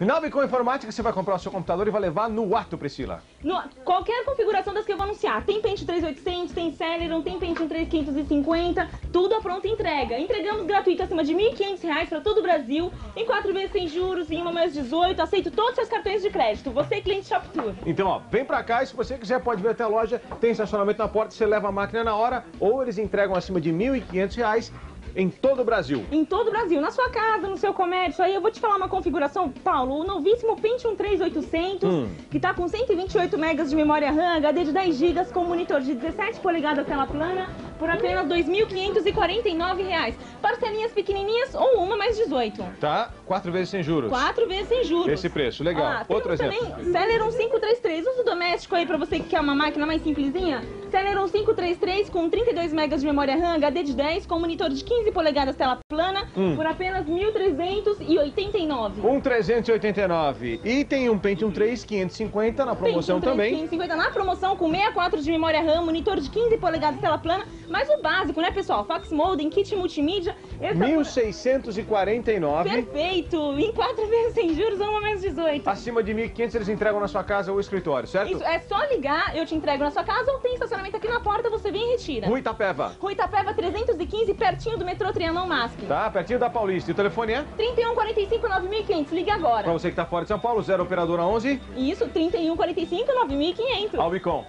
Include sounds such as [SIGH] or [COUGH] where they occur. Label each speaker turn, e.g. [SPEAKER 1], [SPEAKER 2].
[SPEAKER 1] Nova com Informática, você vai comprar o seu computador e vai levar no ato, Priscila.
[SPEAKER 2] No, qualquer configuração das que eu vou anunciar. Tem Pente 3800, tem Celeron, tem Pentium 3550, tudo a pronta entrega. Entregamos gratuito acima de R$ 1.500 para todo o Brasil, em 4 vezes sem juros, em uma mais 18. Aceito todos os seus cartões de crédito. Você, cliente ShopTour.
[SPEAKER 1] Então, ó, vem pra cá e se você quiser pode vir até a loja, tem estacionamento na porta, você leva a máquina na hora ou eles entregam acima de R$ 1.500 em todo o Brasil.
[SPEAKER 2] Em todo o Brasil, na sua casa, no seu comércio. Aí eu vou te falar uma configuração, Paulo, o novíssimo Pentium 3800,
[SPEAKER 1] Hum.
[SPEAKER 2] que tá com 128 megas de memória RAM, HD de 10 GB com monitor de 17 polegadas tela plana, por apenas 2.549 reais. Parcelinhas pequenininhas ou uma mais 18.
[SPEAKER 1] Tá? Quatro vezes sem juros.
[SPEAKER 2] Quatro vezes sem juros.
[SPEAKER 1] Esse preço, legal.
[SPEAKER 2] Ah,
[SPEAKER 1] Outro exemplo.
[SPEAKER 2] também Celeron 533, uso doméstico aí pra você que quer uma máquina mais simplesinha. Celeron 533 com 32 megas de memória RAM, HD de 10, com monitor de 15 polegadas tela plana,
[SPEAKER 1] Hum.
[SPEAKER 2] por apenas 1.389.
[SPEAKER 1] Um 389. E tem um Pentium 3 550 na promoção
[SPEAKER 2] Tem um
[SPEAKER 1] também.
[SPEAKER 2] 350 na promoção com 64 de memória RAM, monitor de 15 polegadas tela plana, mas o básico, né, pessoal? Fax modem, kit multimídia. Por-
[SPEAKER 1] 1649.
[SPEAKER 2] Perfeito! Em 4 vezes [LAUGHS] sem juros ou uma menos 18.
[SPEAKER 1] Acima de 1.500 eles entregam na sua casa ou escritório, certo?
[SPEAKER 2] Isso, é só ligar, eu te entrego na sua casa ou tem estacionamento aqui na porta, você vem e retira.
[SPEAKER 1] Rui Itapeva.
[SPEAKER 2] Rua Itapeva 315, pertinho do metrô Trianon MASP.
[SPEAKER 1] Tá? Pertinho da Paulista. E o telefone é?
[SPEAKER 2] 31 45 9500, liga
[SPEAKER 1] Pra
[SPEAKER 2] agora.
[SPEAKER 1] você que tá fora de São Paulo, 0 operadora 11.
[SPEAKER 2] Isso, 31 45 9500.
[SPEAKER 1] Albicom.